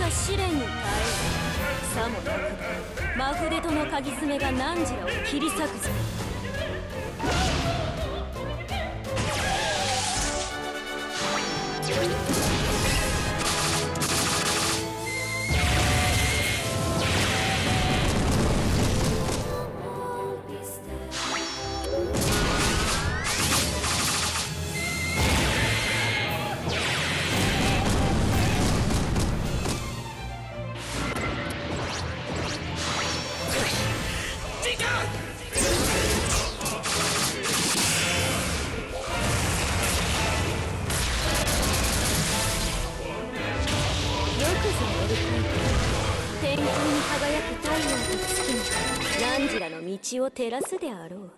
が試練に耐えさもなく真筆との鍵爪が汝らを切り裂くぞ道を照らすであろう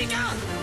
Rising out!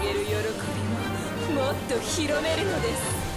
げる喜びももっと広めるのです。